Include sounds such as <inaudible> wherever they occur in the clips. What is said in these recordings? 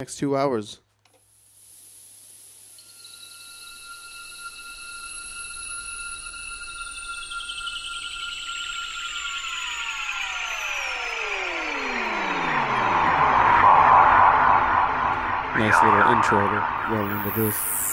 next two hours. Nice little intro to roll into this.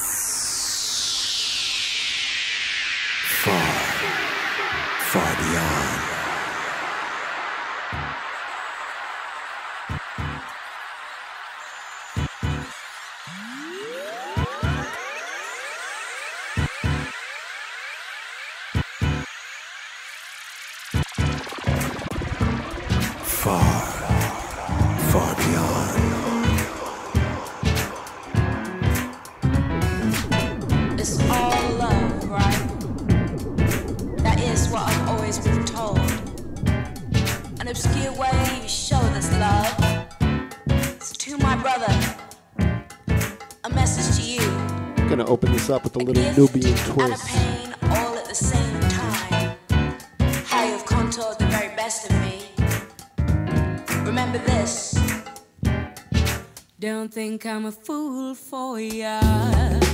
twist. Pain, all at the same time. How you've contoured the very best of me. Remember this. Don't think I'm a fool for you.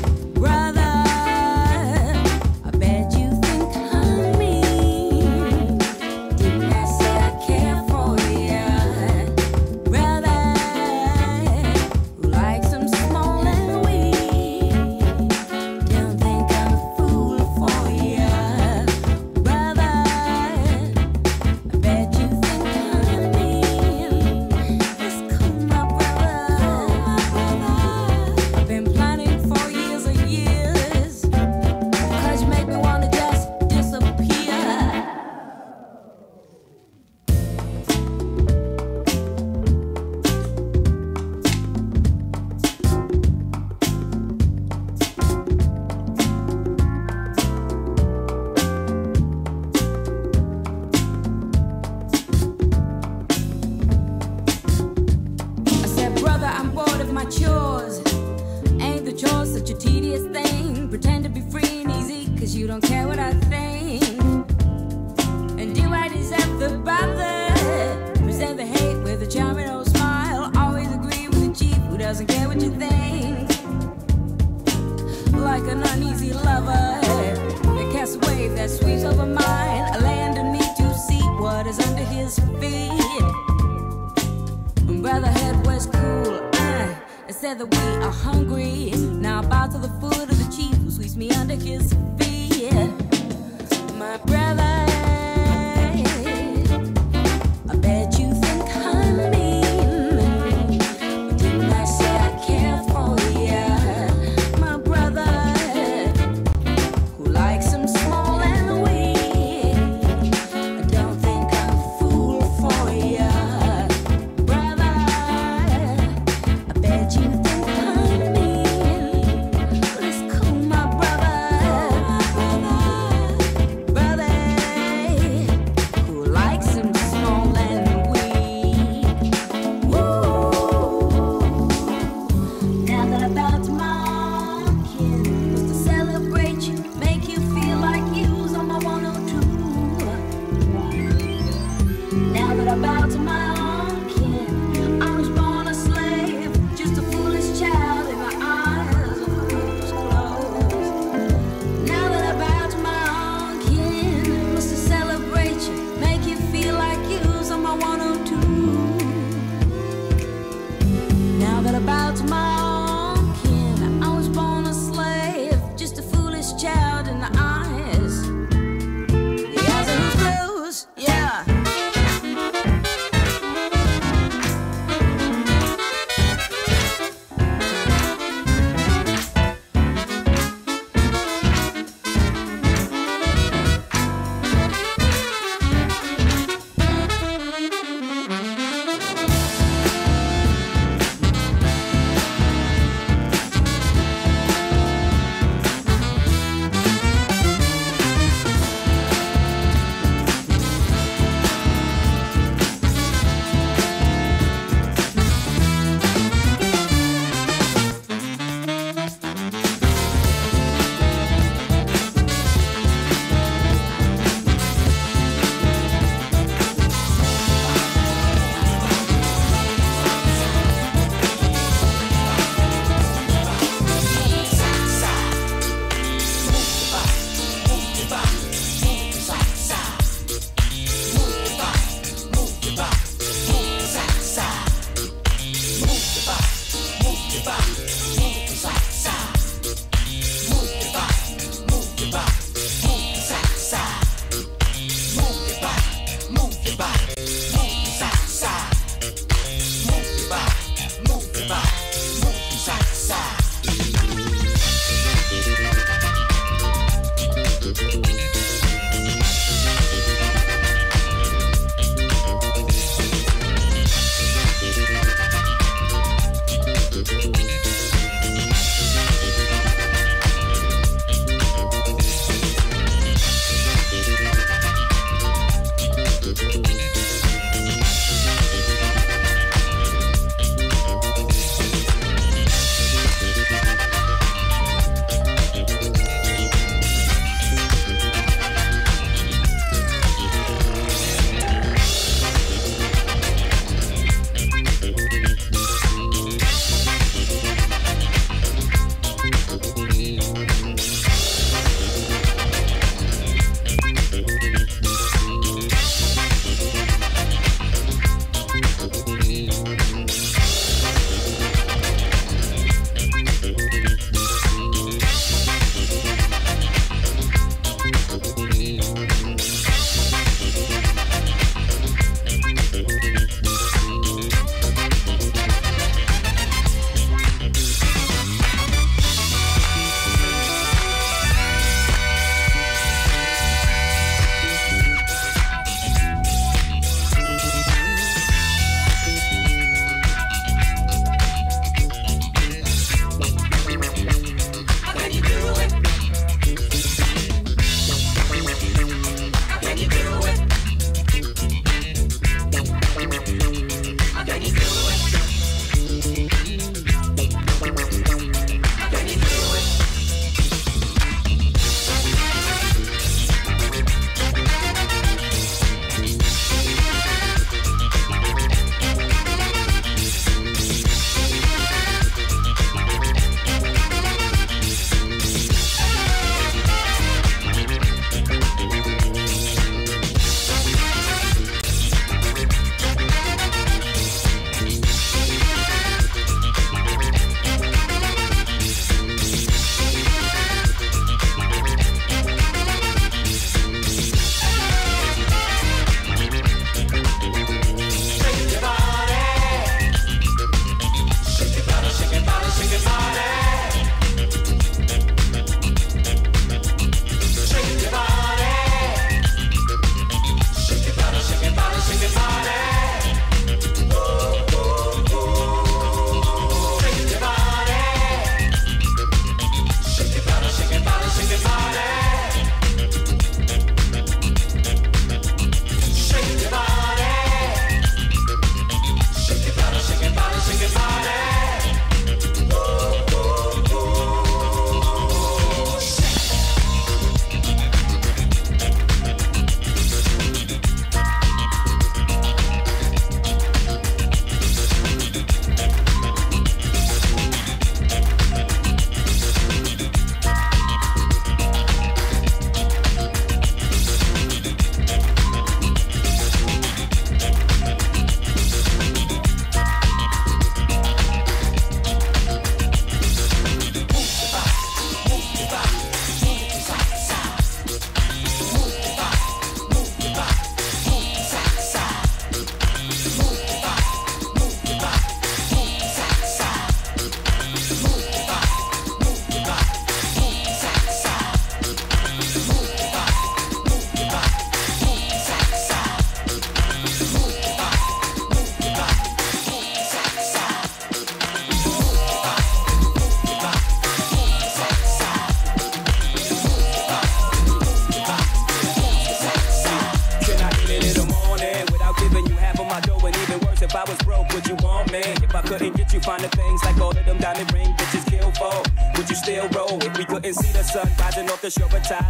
Off the shore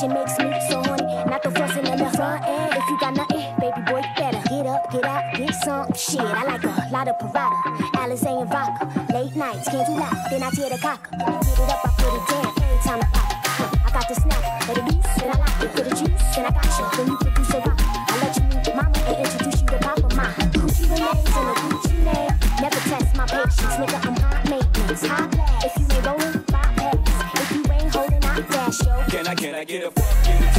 Attention makes me so horny, not the fussing in the front end. If you got nothing, baby boy, you better get up, get out, get some shit. I like a lot of Parada, Alice ain't vodka. Late nights, can't do that. Then I tear the cock. Put it up, I put it down. Every time I pop. get a fucking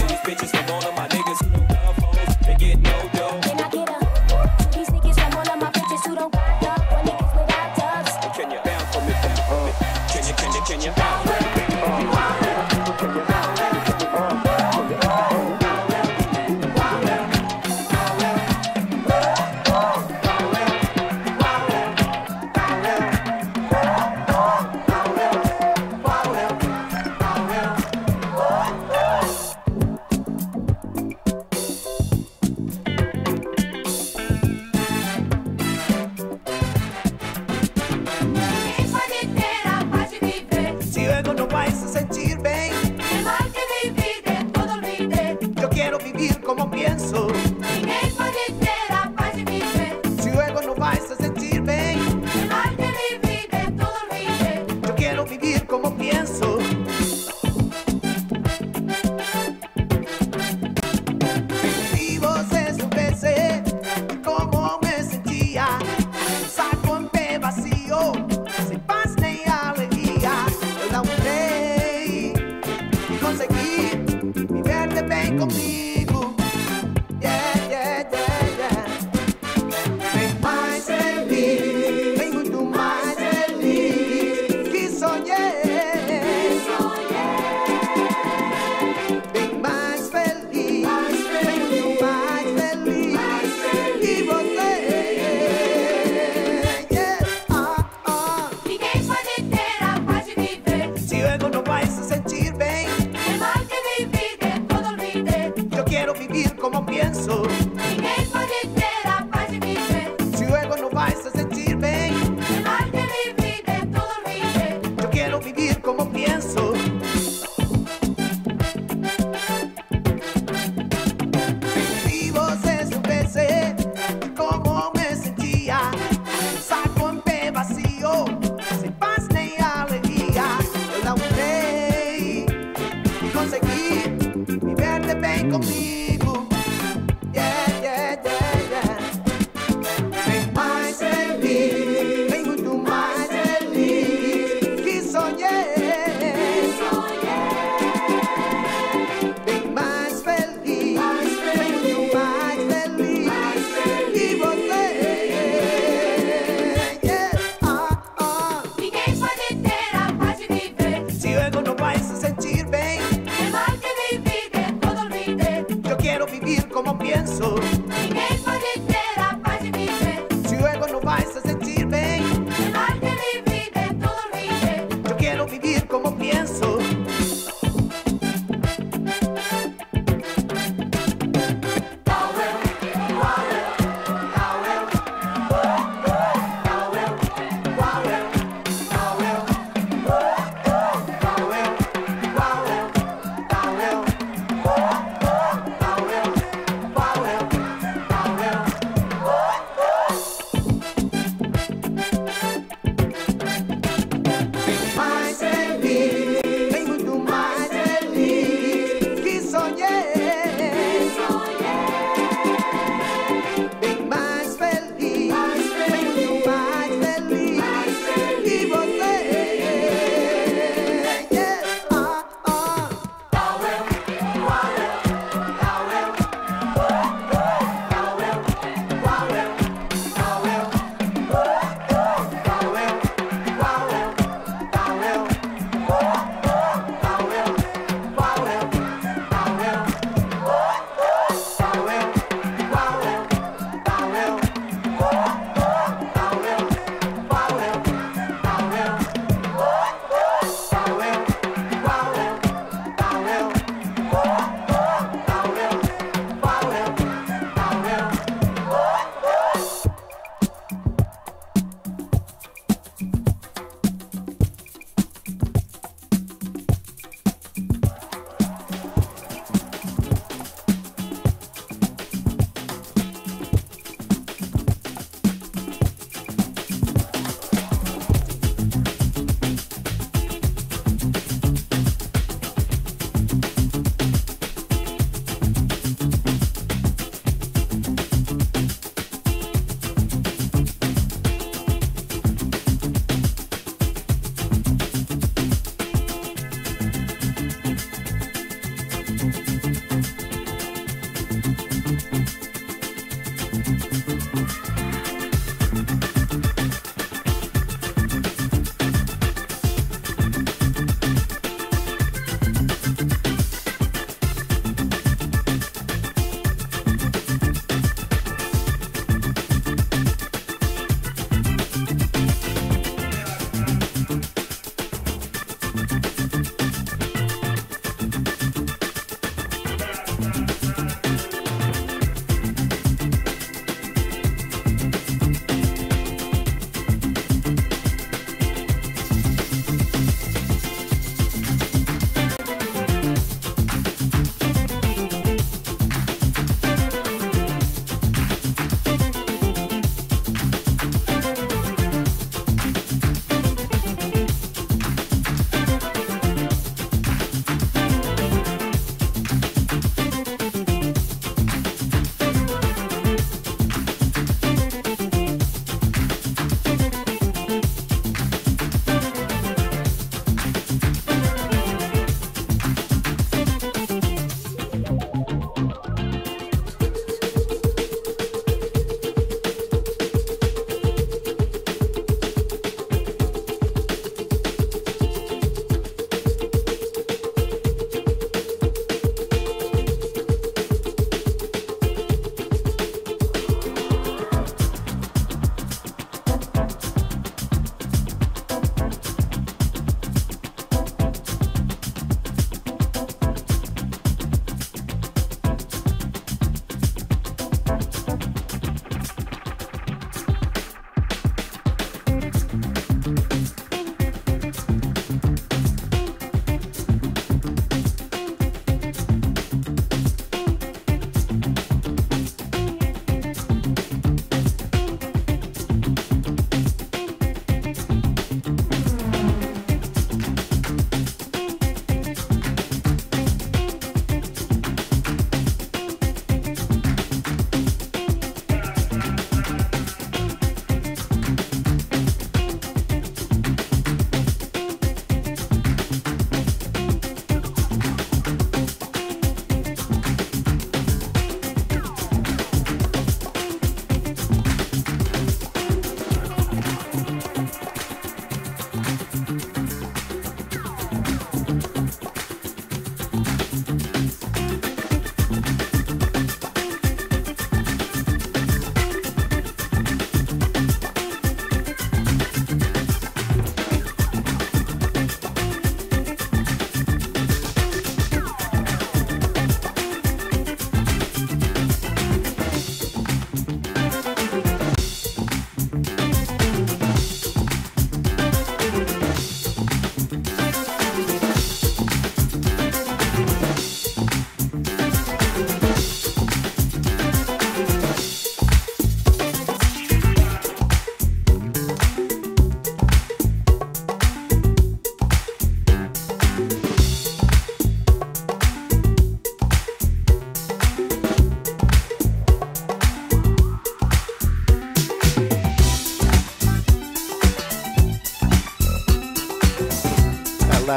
forget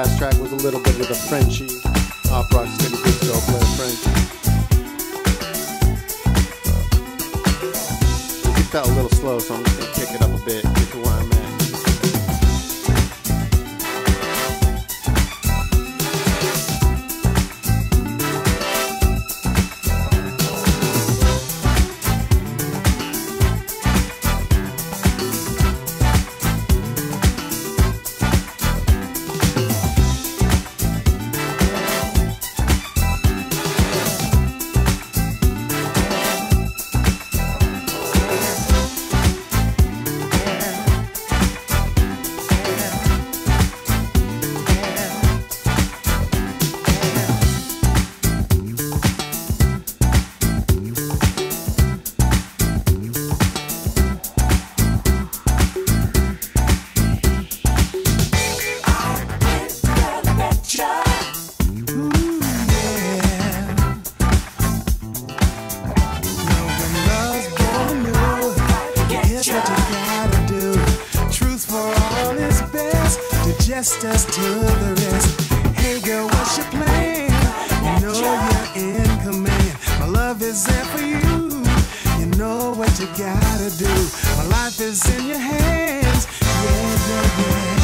last track was a little bit of the Frenchy opera stick disco play French. It felt a little slow, so I'm gotta do. My life is in your hands. Yeah, yeah, yeah.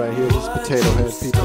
Right here, this Potatohead People.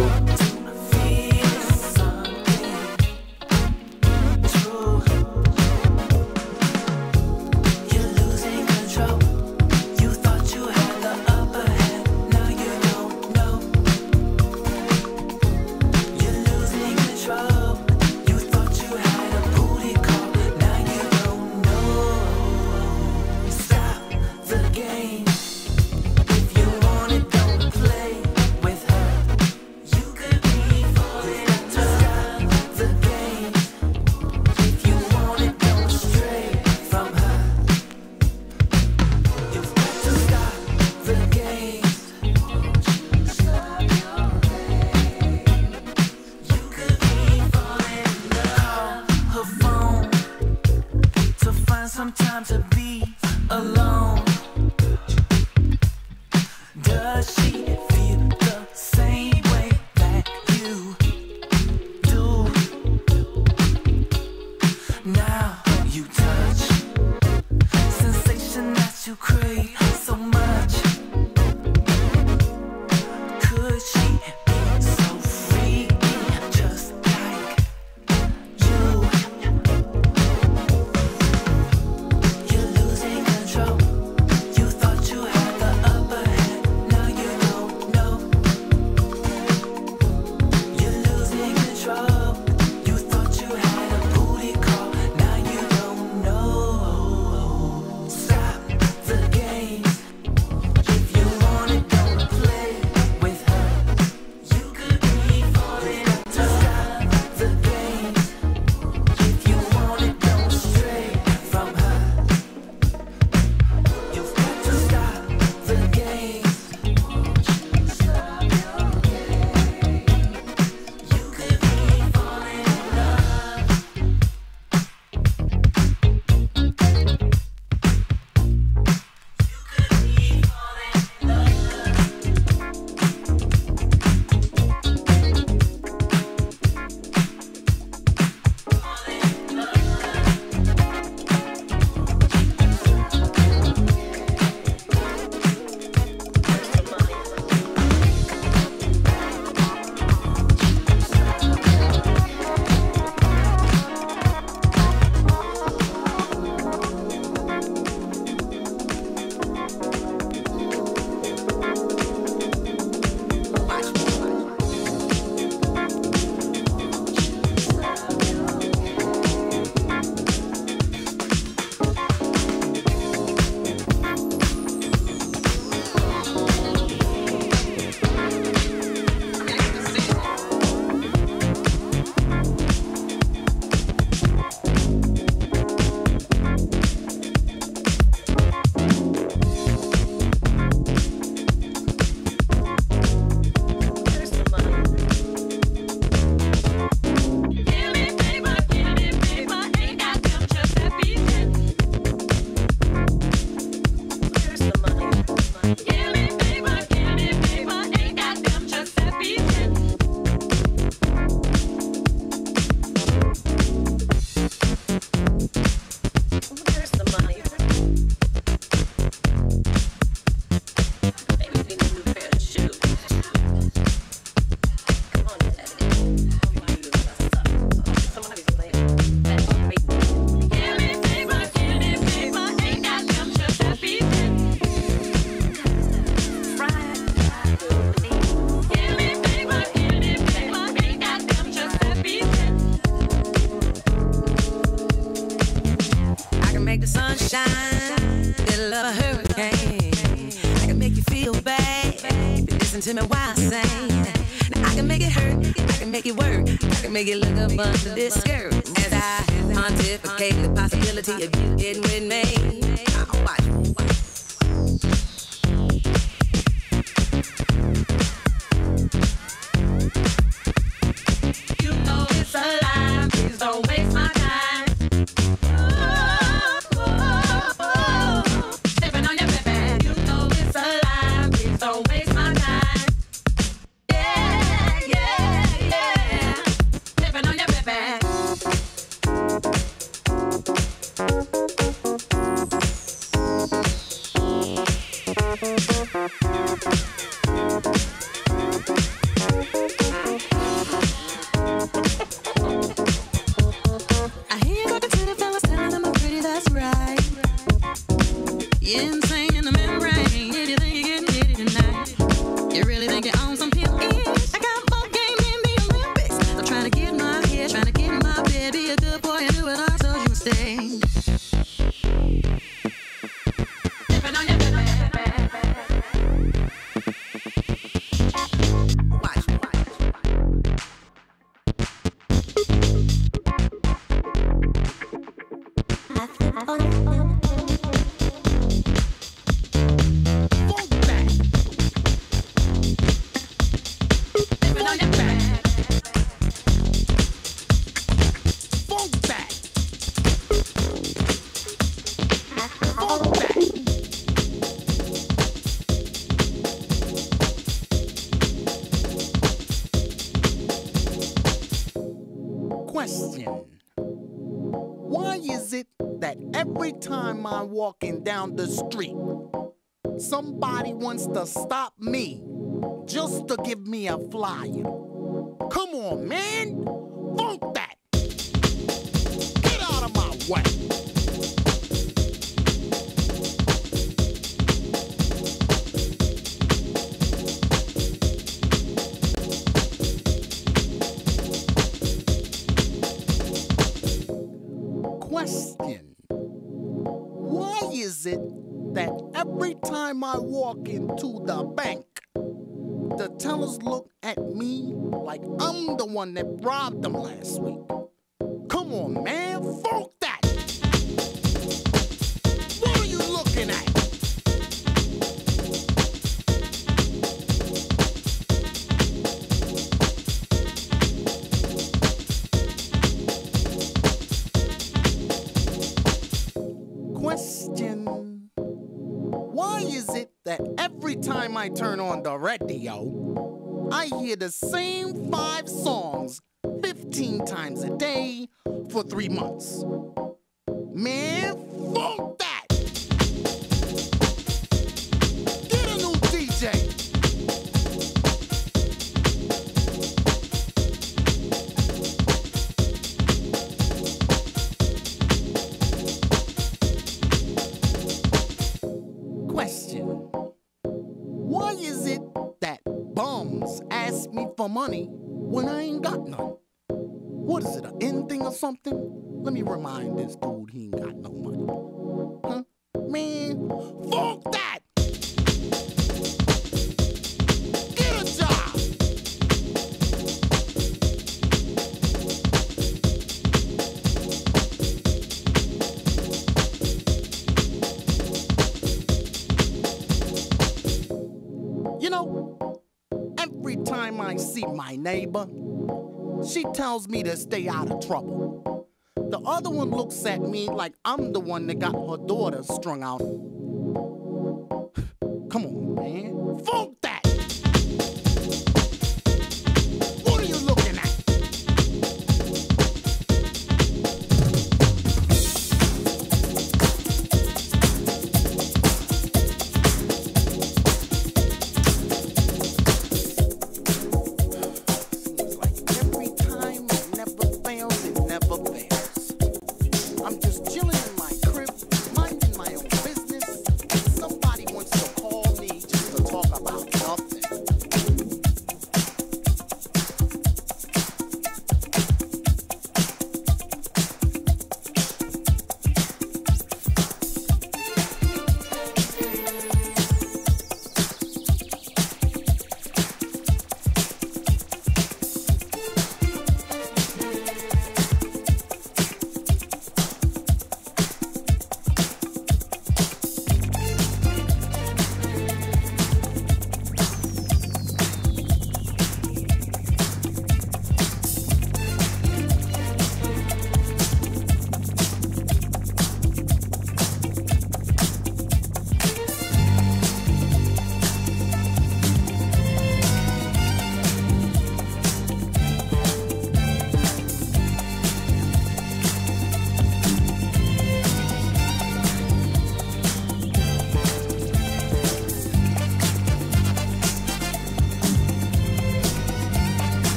question Why is it that every time I walk into the bank, the tellers look at me like I'm the one that robbed them last week? Come on, man, fuck I turn on the radio, I hear the same five songs 15 times a day for three months. Man, fuck that! money when I ain't got none? What is it, an end thing or something? Let me remind this dude he ain't got no money. Huh? Man, fuck that! my neighbor. She tells me to stay out of trouble. The other one looks at me like I'm the one that got her daughter strung out. <sighs> Come on, man. Funk that!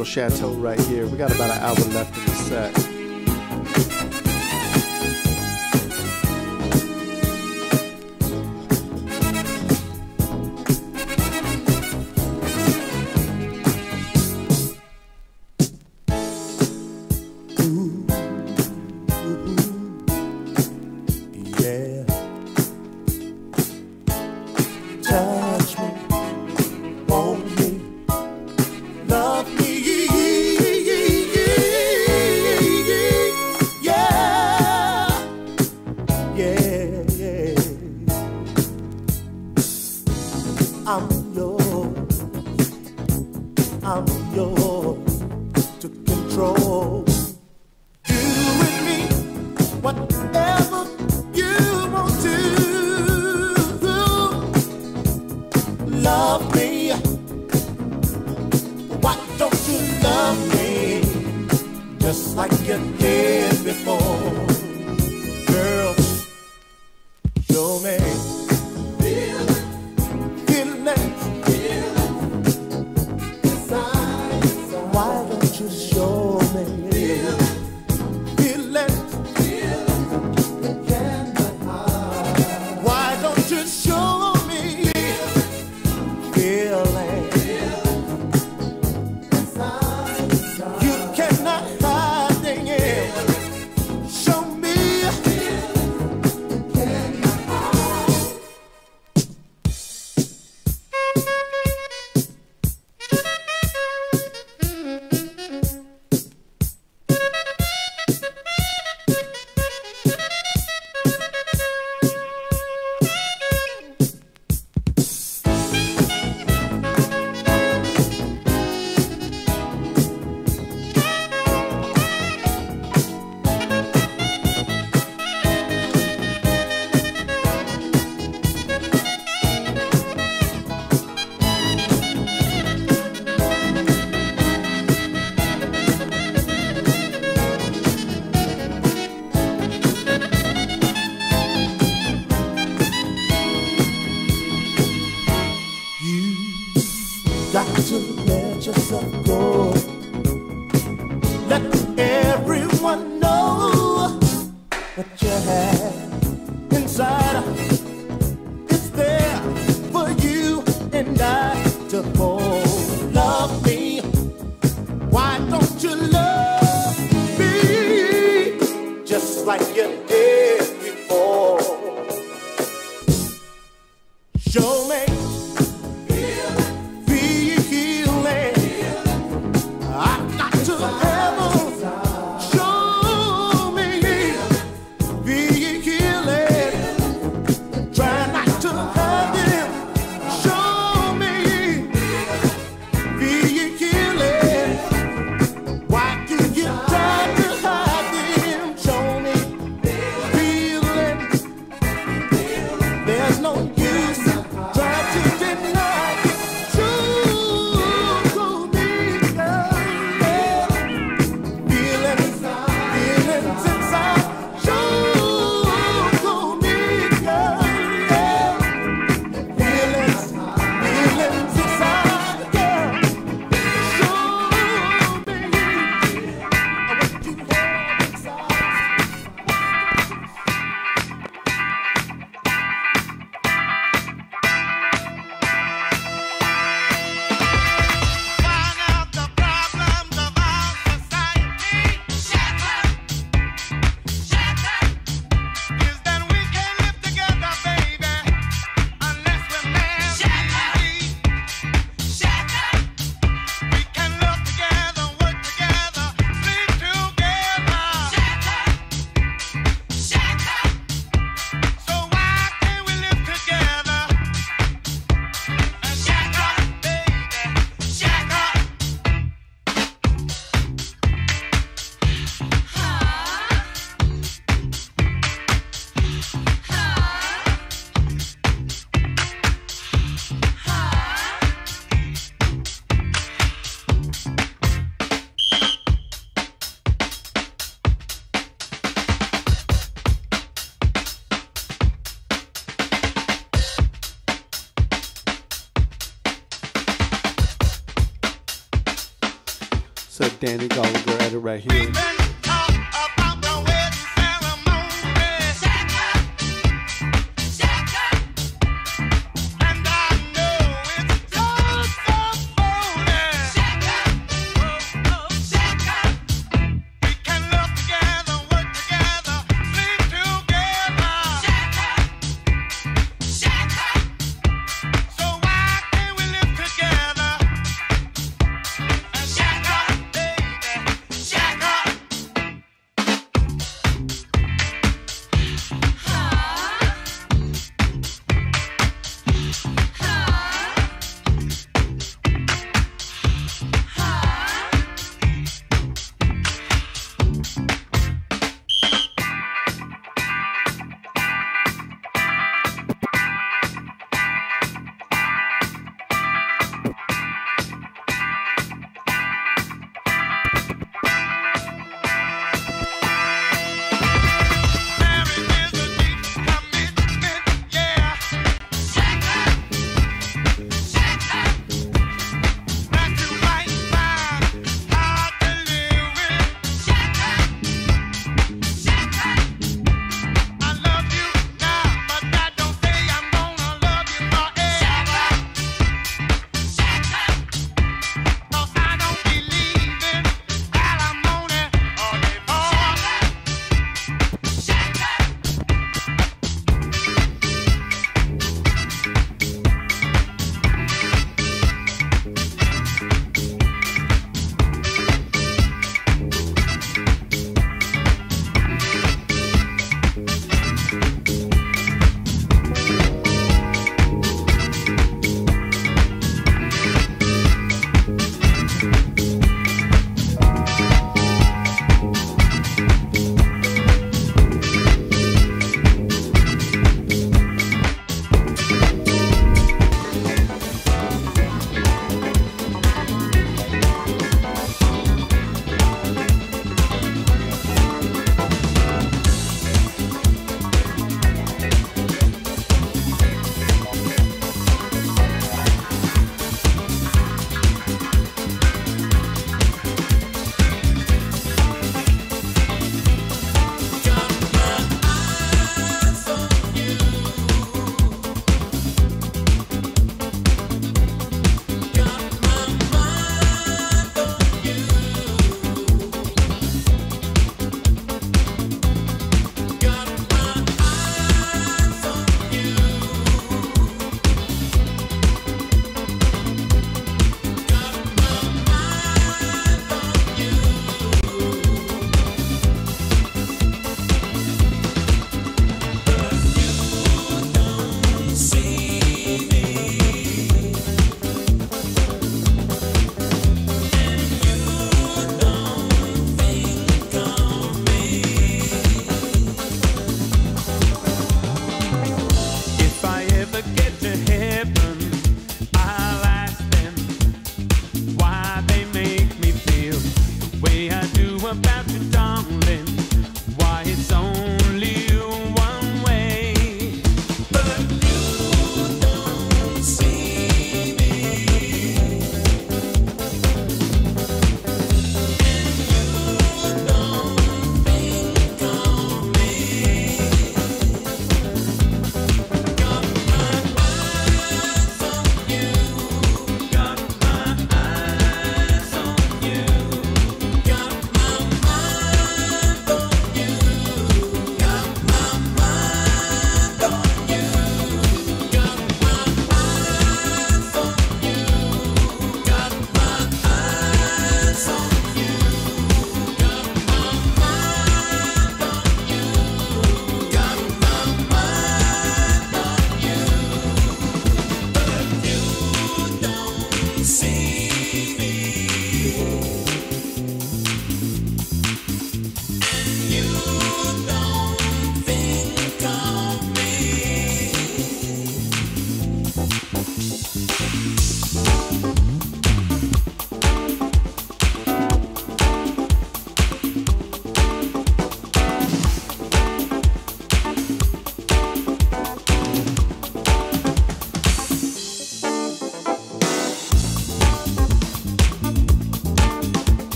little chateau right here. We got about an hour left in the set.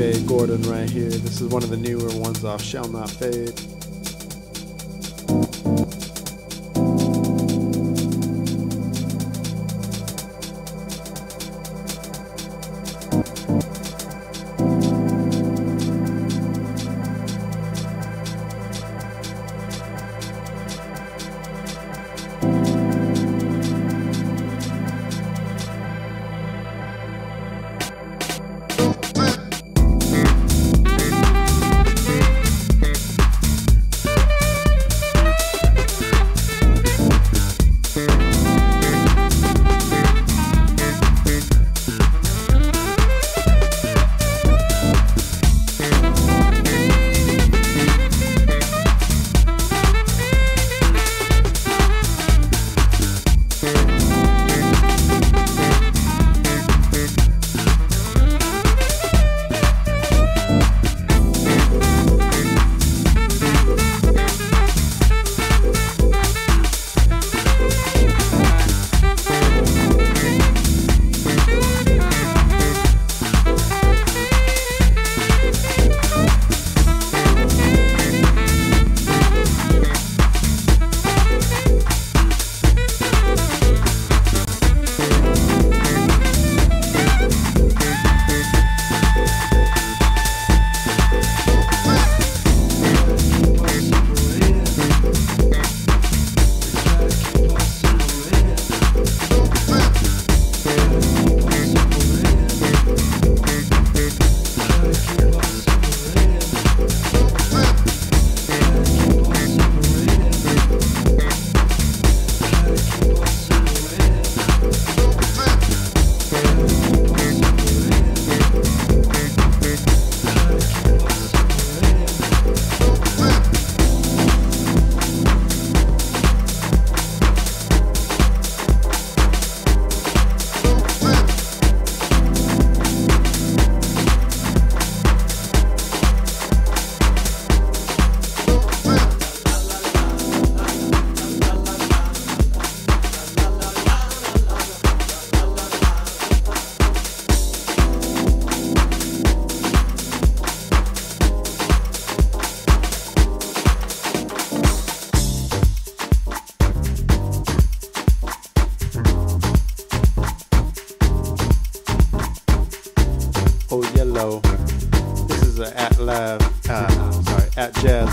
Fade Gordon right here. This is one of the newer ones off Shall Not Fade.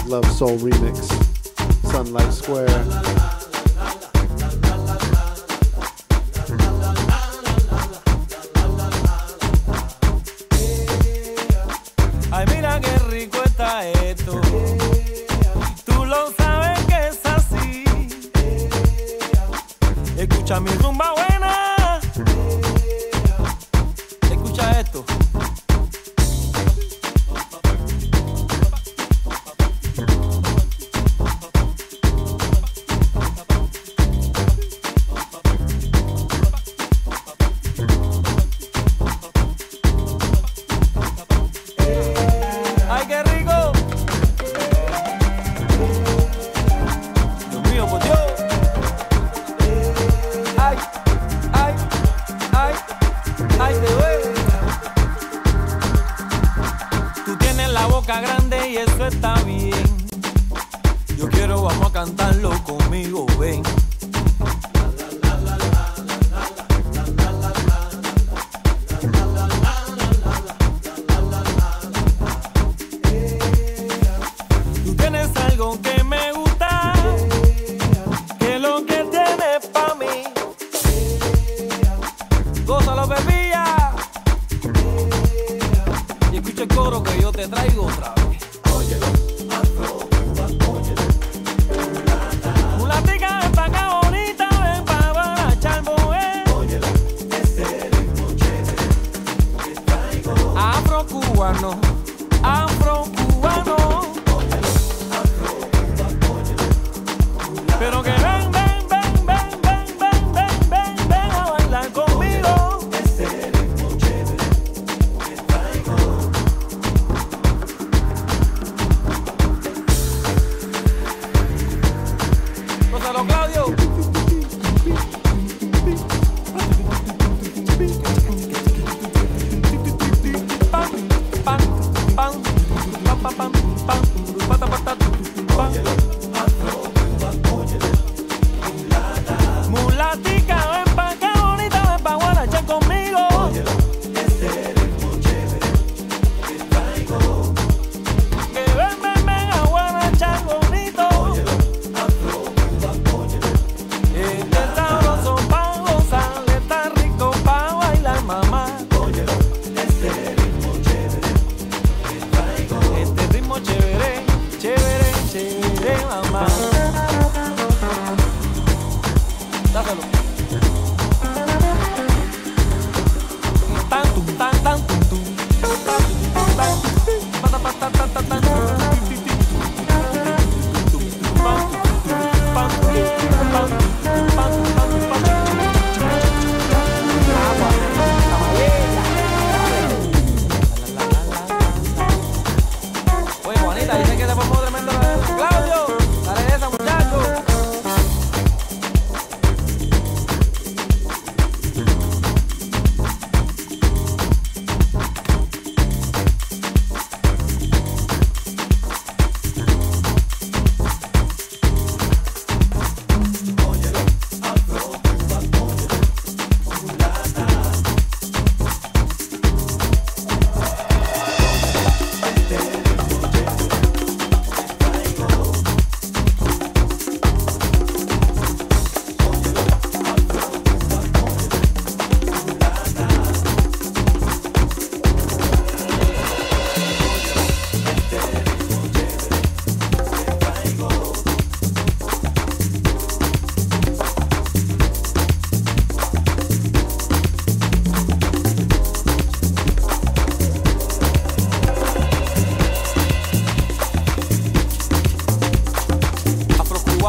Love Soul remix.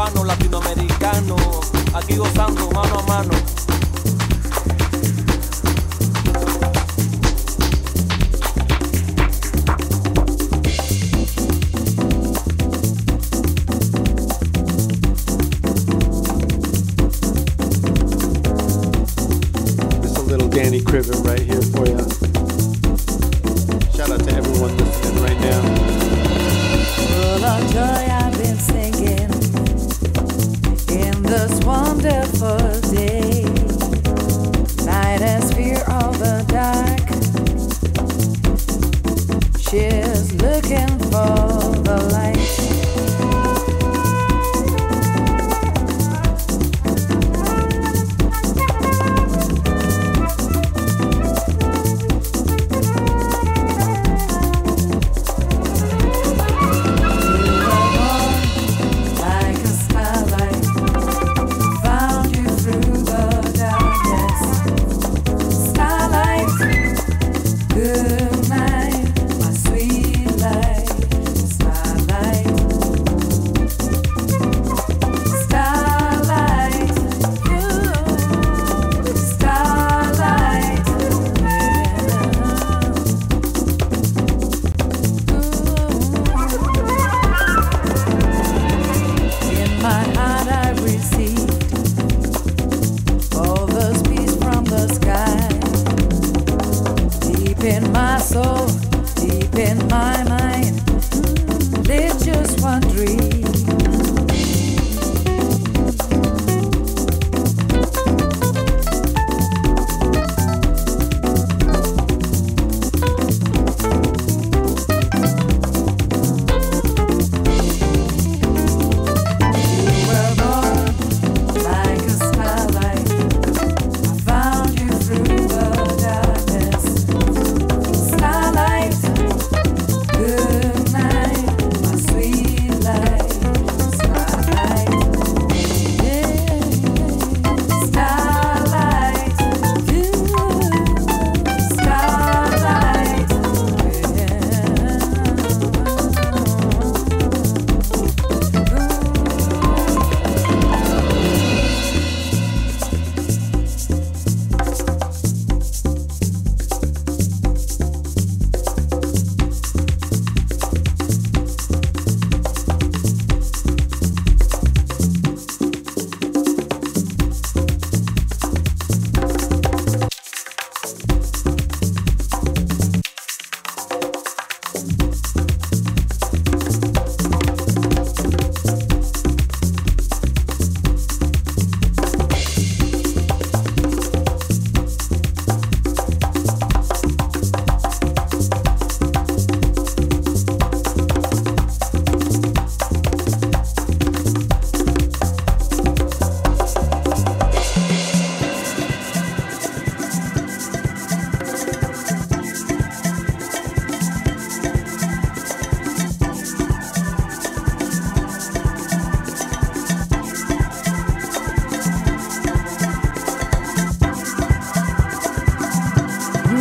Afrocubano, latinoamericano, aquí gozando mano a mano. Criven right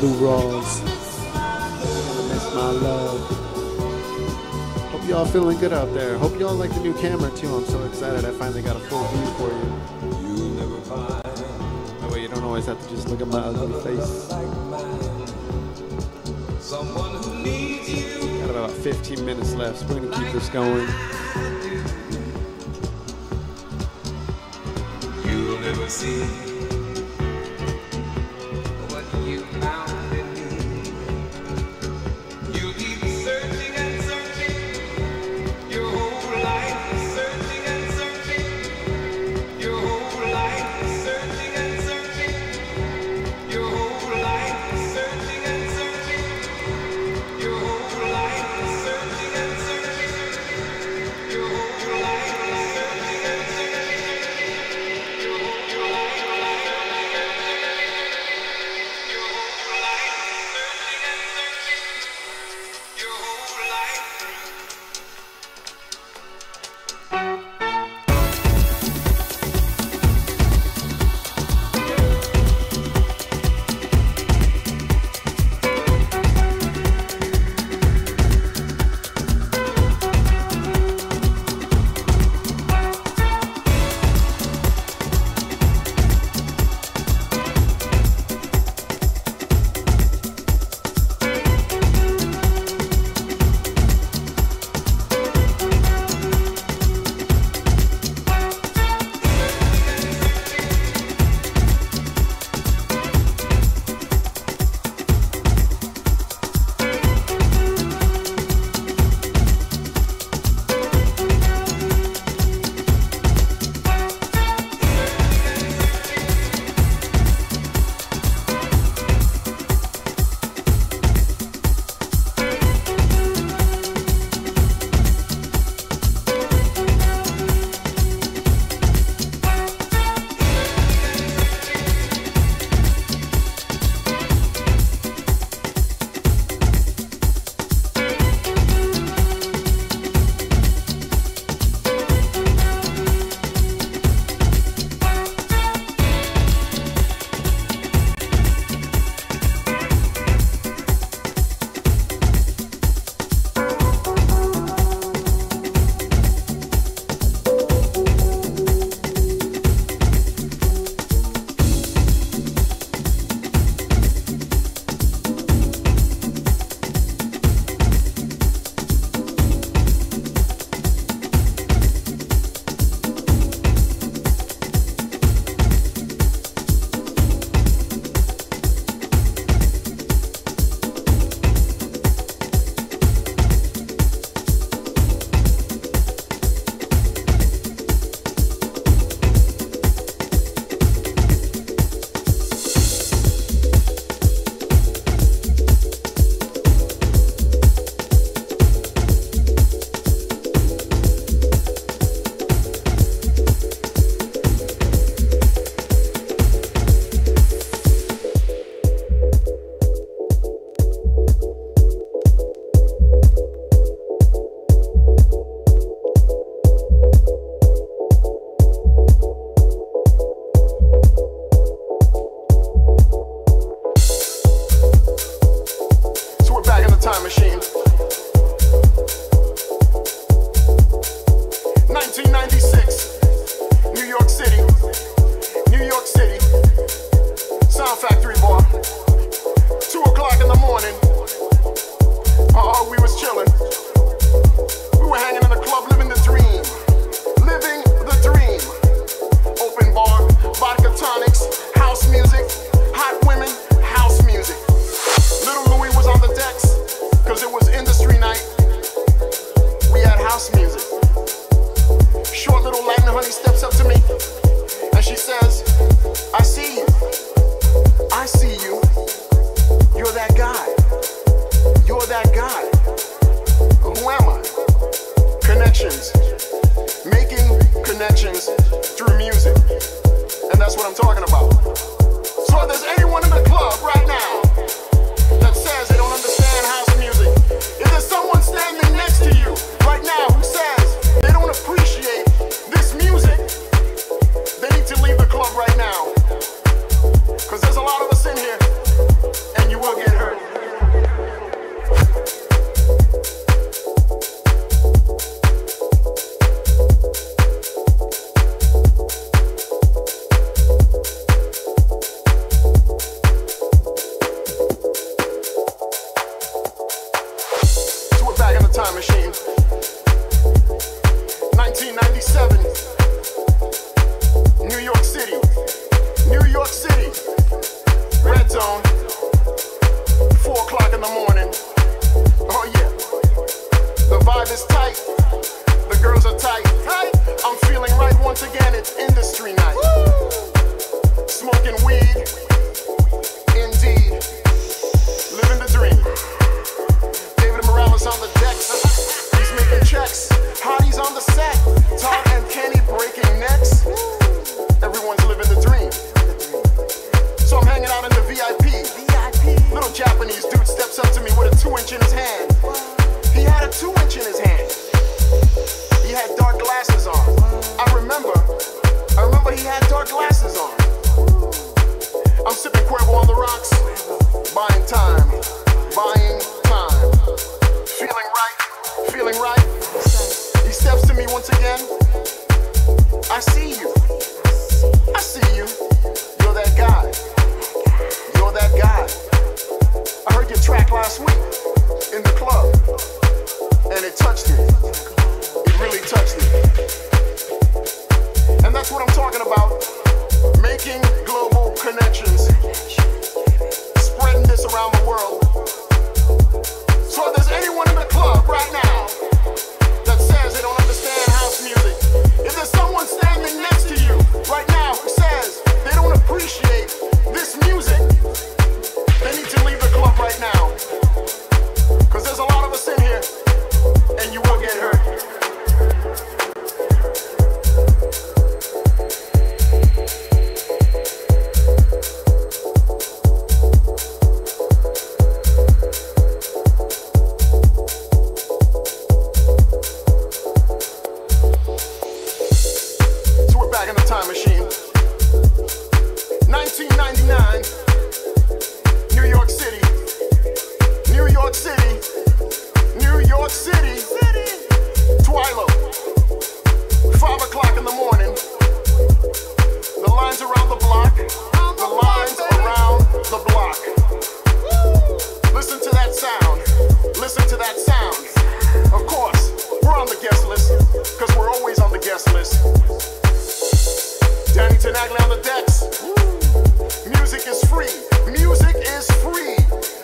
Lou Rawls. Miss my love. Hope y'all feeling good out there. Hope y'all like the new camera too. I'm so excited. I finally got a full view for you. You'll never find. That way you don't always have to just look at my ugly face. Got about 15 minutes left, so we're gonna keep this going. You'll never see. back in the time machine. 1999, New York City. New York City. New York City. City. Twilo. Five o'clock in the morning. The lines around the block. The lines around the block. Listen to that sound. Listen to that sound. Of course, we're on the guest list, because we're always on the guest list. Danny Tenaglia on the decks. Music is free. Music is free.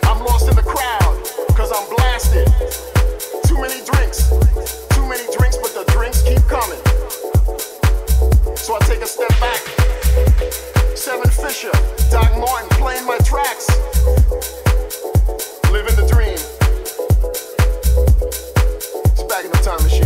I'm lost in the crowd, cause I'm blasted. Too many drinks. Too many drinks, but the drinks keep coming. So I take a step back. Seven Fisher, Doc Martin playing my tracks. Living the dream. It's back in the time machine.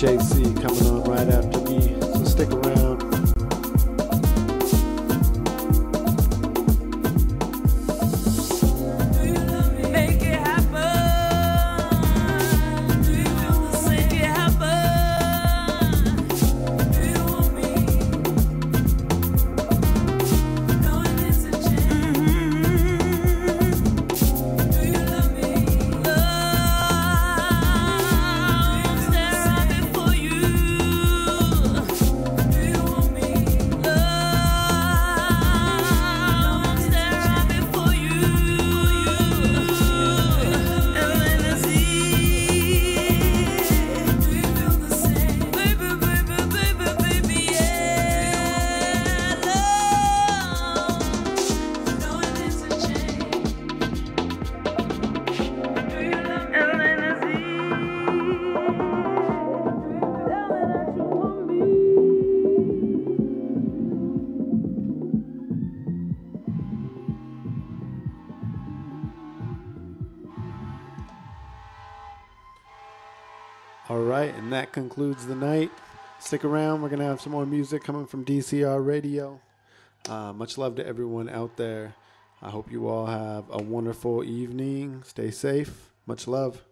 JC. concludes the night. Stick around. We're going to have some more music coming from DCR Radio. Uh, much love to everyone out there. I hope you all have a wonderful evening. Stay safe. Much love.